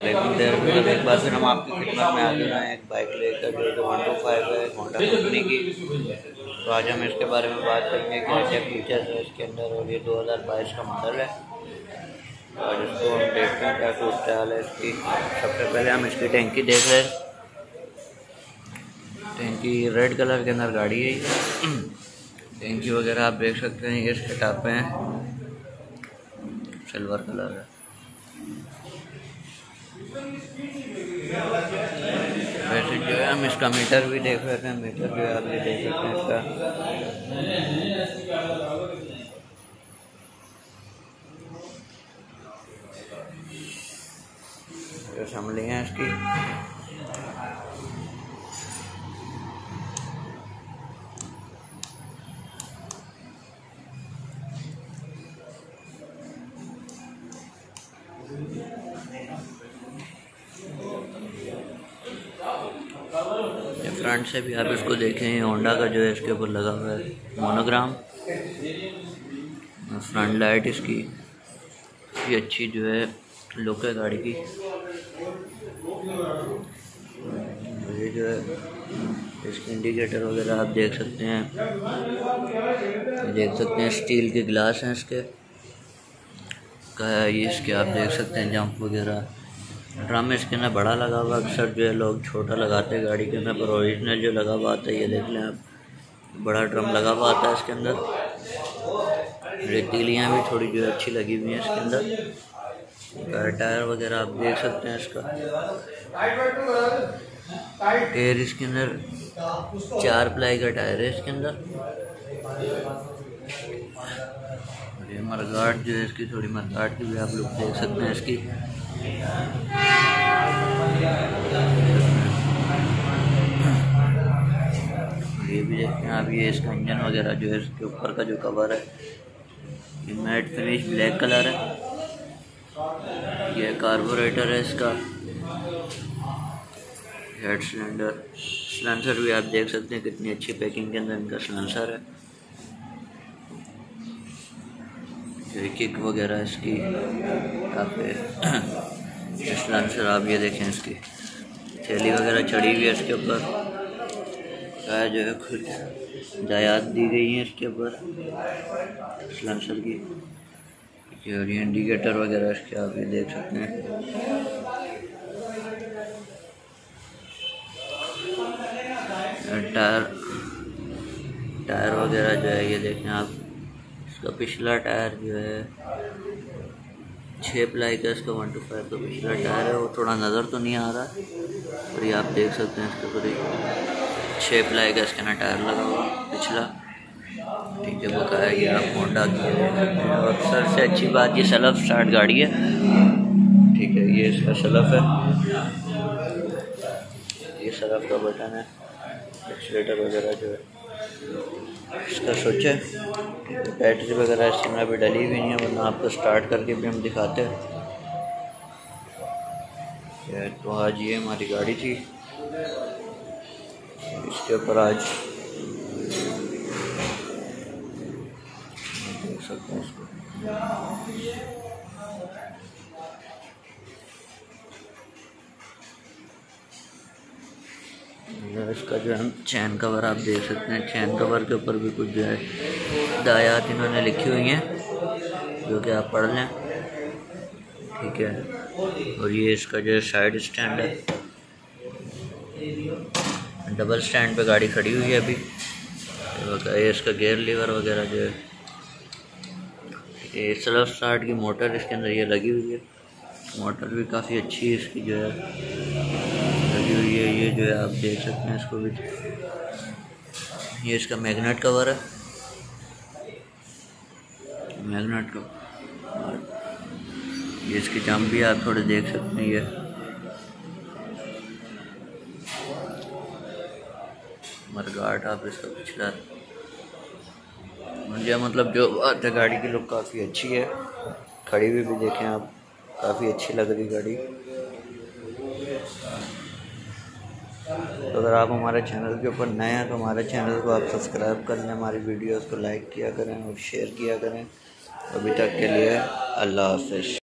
लेकिन देर एक बार फिर हम आपकी खिदमत में आ गए हैं, एक बाइक लेकर, जो कि वन टू फाइव है होंडा कंपनी की। तो आज हम इसके बारे में बात करेंगे क्या क्या फीचर्स है इसके अंदर, और ये दो हज़ार बाईस का मॉडल है। और इसको हम देखते हैं क्या सोचते हाल है इसकी सबसे पहले हम इसकी टैंकी देख रहे हैं। टैंकी रेड कलर के अंदर गाड़ी है टैंकी वगैरह आप देख सकते हैं, ये इसके टापे हैं। सिल्वर कलर है। वैसे जो है, हम इसका मीटर भी देख रहे थे, मीटर जो है आप ये देख सकते हैं इसका। समझ है इसकी। फ्रंट से भी आप इसको देखें, होंडा का जो है इसके ऊपर लगा हुआ है मोनोग्राम। फ्रंट लाइट इसकी काफ़ी अच्छी जो है लुक है गाड़ी की। ये जो है, इसके इंडिकेटर वगैरह आप देख सकते हैं। देख सकते हैं स्टील के गिलास हैं इसके। का ये इसके आप देख सकते हैं जंप वगैरह। ड्रम इसके अंदर बड़ा लगा हुआ अक्सर जो है लोग छोटा लगाते हैं गाड़ी के अंदर, पर ओरिजिनल जो लगा हुआ आता है, ये देख लें आप, बड़ा ड्रम लगा हुआ आता है इसके अंदर। रेतीलियाँ भी थोड़ी जो है अच्छी लगी हुई हैं इसके अंदर। टायर वगैरह आप देख सकते हैं इसका। टायर इसके अंदर, चार प्लाई का टायर है इसके अंदर। मरगाट जो है, इसकी थोड़ी मरगाट की भी आप लोग देख सकते हैं इसकी। ये भी देखते हैं इसका इंजन वगैरह जो है, इसके ऊपर का जो कवर है, ये मैट फिनिश ब्लैक कलर है। ये कार्बोरेटर है इसका। हेड सिलेंडर सिलेंसर भी आप देख सकते हैं, कितनी अच्छी पैकिंग के अंदर इनका सिलेंसर है। किक वगैरह इसकी काफ़ी सिलेंसर आप ये देखें इसकी। थैली वगैरह चढ़ी हुई है इसके ऊपर। जो है खुद जायात दी गई हैं इसके ऊपर। सिलेंसर की और ये इंडिकेटर वगैरह इसके आप ये देख सकते हैं। टायर टायर वगैरह जो है ये देखें आप। इसका पिछला टायर जो है छः प्लाई का इसका वन टू फाइव का पिछला टायर है वो थोड़ा नज़र तो नहीं आ रहा। और ये आप देख सकते हैं इसके ऊपर छः प्लाई का इसके ना टायर लगा हुआ पिछला। ठीक है बकाया ये आप होंडा की और सबसे अच्छी बात, ये सलफ स्टार्ट गाड़ी है। ठीक है, ये इसका सलफ है। ये सलफ का बटन है एक्सीटर वगैरह जो है। इसका स्विच है बैटरी वगैरह इसमें अभी डली हुई नहीं है, वरना आपको स्टार्ट करके भी हम दिखाते हैं। तो आज ये हमारी गाड़ी थी। इसके ऊपर आज देख सकते हैं इसको इसका जो है चैन कवर आप देख सकते हैं। चैन कवर के ऊपर भी कुछ जो है दायात इन्होंने लिखी हुई हैं, जो कि आप पढ़ लें। ठीक है। और ये इसका जो है साइड स्टैंड है। डबल स्टैंड पे गाड़ी खड़ी हुई है अभी। ये इसका गेयर लीवर वगैरह जो है। सेल्फ स्टार्ट की मोटर इसके अंदर ये लगी हुई है। मोटर भी काफ़ी अच्छी है इसकी जो है। है ये जो है, आप देख सकते हैं इसको भी। ये इसका मैग्नेट कवर है। मैग्नेट का ये इसकी जम भी आप थोड़े देख सकते हैं ये। मरगाट आप इसका पिछला। मुझे मतलब जो बात है गाड़ी की लुक काफ़ी अच्छी है। खड़ी हुई भी देखें आप, काफ़ी अच्छी लग रही गाड़ी। तो अगर आप हमारे चैनल के ऊपर नए हैं तो हमारे चैनल को आप सब्सक्राइब कर लें, हमारी वीडियोस को लाइक किया करें और शेयर किया करें। अभी तक के लिए अल्लाह हाफ़